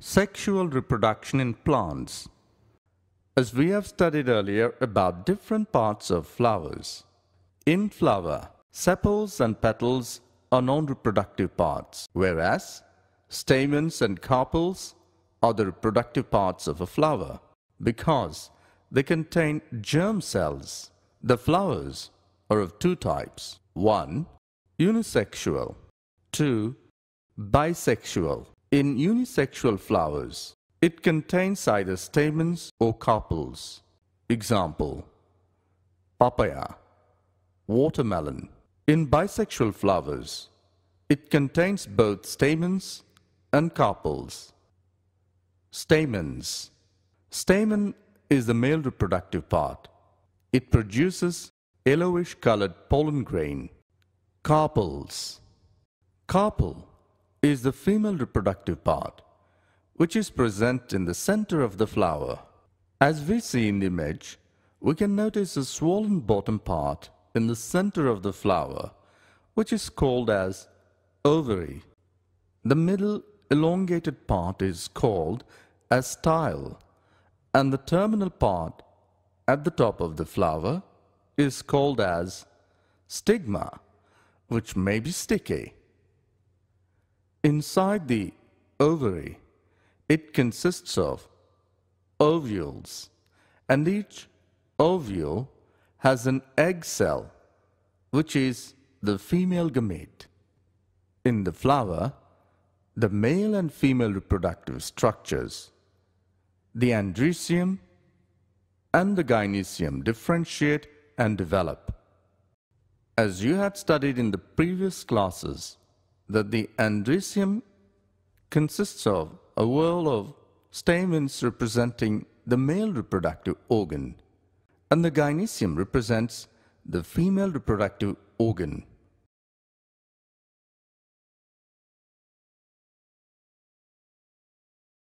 Sexual reproduction in plants. As we have studied earlier about different parts of flowers. In flower, sepals and petals are non-reproductive parts, whereas stamens and carpels are the reproductive parts of a flower because they contain germ cells. The flowers are of two types. 1. Unisexual. 2. Bisexual. In unisexual flowers, it contains either stamens or carpels. Example Papaya, watermelon. In bisexual flowers, it contains both stamens and carpels. Stamens. Stamen is the male reproductive part. It produces yellowish colored pollen grain. Carpels. Carpel is the female reproductive part, which is present in the center of the flower. As we see in the image, we can notice a swollen bottom part in the center of the flower, which is called as ovary. The middle elongated part is called as style, and the terminal part at the top of the flower is called as stigma, which may be sticky. Inside the ovary, it consists of ovules, and each ovule has an egg cell, which is the female gamete. In the flower, the male and female reproductive structures, the androecium and the gynoecium differentiate and develop. As you had studied in the previous classes, that the androecium consists of a whorl of stamens representing the male reproductive organ and the gynoecium represents the female reproductive organ.